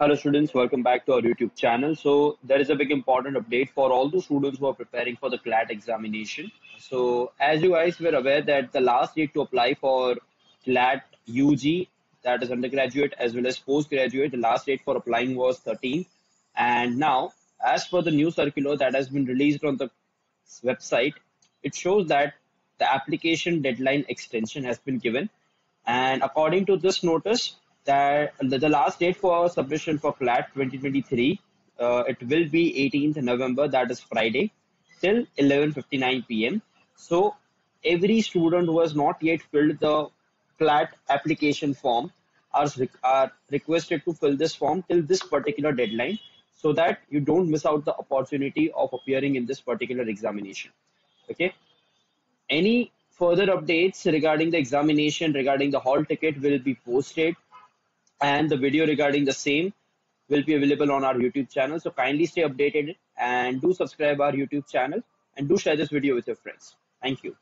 Hello students, welcome back to our YouTube channel. So there is a big important update for all the students who are preparing for the CLAT examination. So as you guys were aware that the last date to apply for CLAT UG, that is undergraduate as well as postgraduate, the last date for applying was 13. And now, as per the new circular that has been released on the website, it shows that the application deadline extension has been given. And according to this notice, that the last date for submission for CLAT 2023, uh, it will be 18th November, that is Friday, till 11:59 p.m. So every student who has not yet filled the CLAT application form are, are requested to fill this form till this particular deadline so that you don't miss out the opportunity of appearing in this particular examination. Okay. Any further updates regarding the examination, regarding the hall ticket will be posted and the video regarding the same will be available on our YouTube channel. So kindly stay updated and do subscribe our YouTube channel and do share this video with your friends. Thank you.